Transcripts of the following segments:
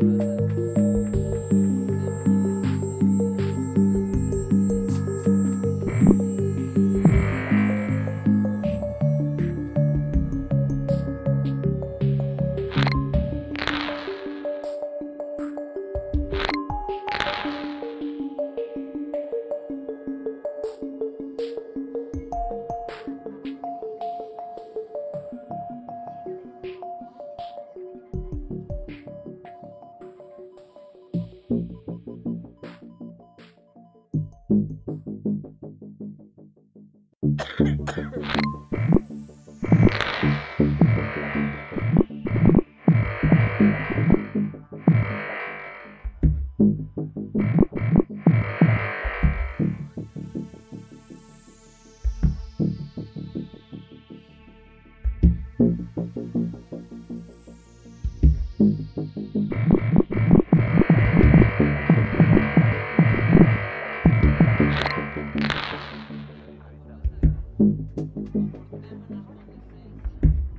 truth.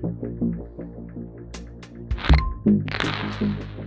Thank you.